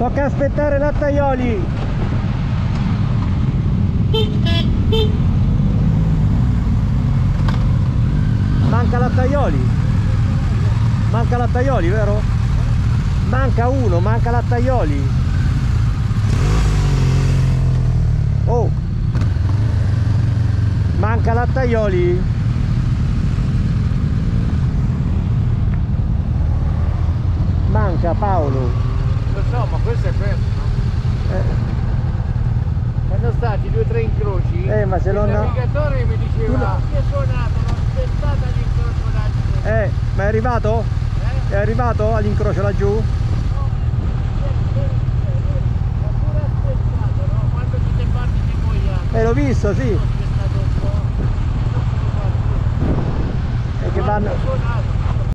Manca aspettare Lattaioli. Manca Lattaioli. Manca Lattaioli, vero? Manca uno, manca Lattaioli. Oh. Manca Lattaioli. Manca Paolo. So, ma questo è fermo, no? Eh. Quando stati due o tre incroci, Eh, ma se il non- navigatore mi diceva io è suonato, l'ho aspettato all'incrocio laggiù. Eh, ma è arrivato? Eh? È arrivato all'incrocio laggiù? No? Eh, l'ho visto, sì. E che vanno...